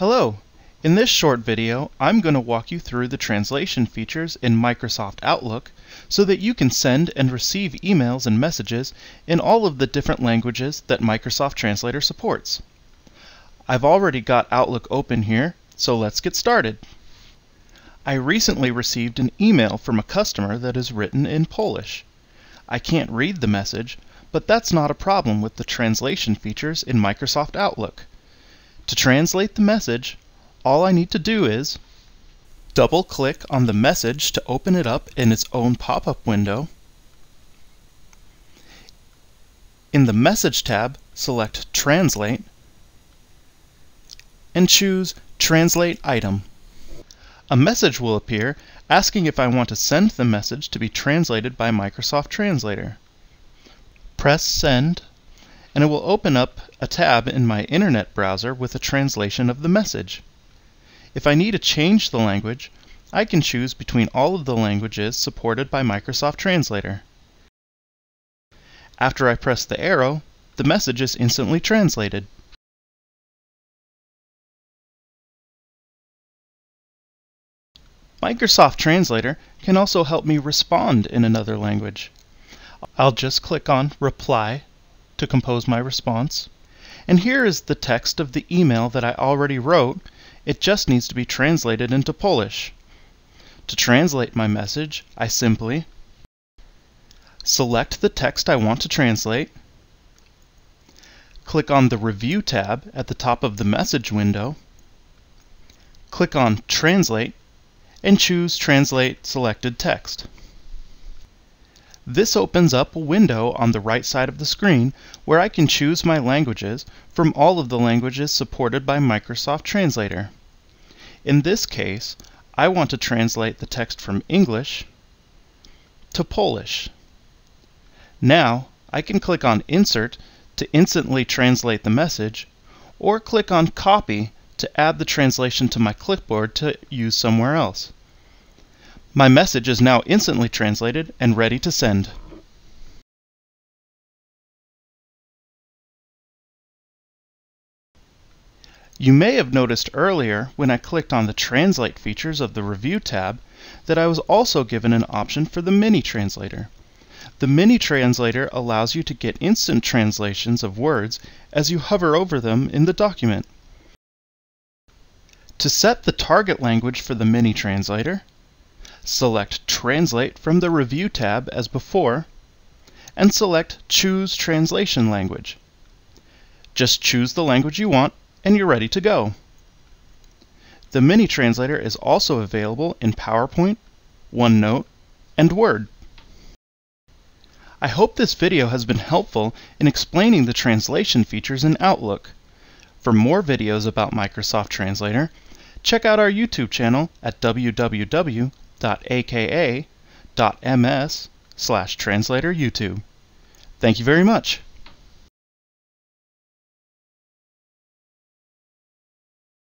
Hello! In this short video, I'm going to walk you through the translation features in Microsoft Outlook so that you can send and receive emails and messages in all of the different languages that Microsoft Translator supports. I've already got Outlook open here, so let's get started. I recently received an email from a customer that is written in Polish. I can't read the message, but that's not a problem with the translation features in Microsoft Outlook. To translate the message, all I need to do is double click on the message to open it up in its own pop-up window. In the Message tab, select Translate and choose Translate Item. A message will appear asking if I want to send the message to be translated by Microsoft Translator. Press Send and it will open up a tab in my internet browser with a translation of the message. If I need to change the language, I can choose between all of the languages supported by Microsoft Translator. After I press the arrow, the message is instantly translated. Microsoft Translator can also help me respond in another language. I'll just click on Reply to compose my response. And here is the text of the email that I already wrote. It just needs to be translated into Polish. To translate my message, I simply select the text I want to translate, click on the Review tab at the top of the message window, click on Translate, and choose Translate Selected Text. This opens up a window on the right side of the screen where I can choose my languages from all of the languages supported by Microsoft Translator. In this case, I want to translate the text from English to Polish. Now, I can click on Insert to instantly translate the message, or click on Copy to add the translation to my clipboard to use somewhere else. My message is now instantly translated and ready to send. You may have noticed earlier when I clicked on the Translate features of the Review tab that I was also given an option for the Mini Translator. The Mini Translator allows you to get instant translations of words as you hover over them in the document. To set the target language for the Mini Translator, Select Translate from the Review tab as before, and select Choose Translation Language. Just choose the language you want, and you're ready to go. The Mini Translator is also available in PowerPoint, OneNote, and Word. I hope this video has been helpful in explaining the translation features in Outlook. For more videos about Microsoft Translator, check out our YouTube channel at www aka.ms slash translator YouTube. Thank you very much.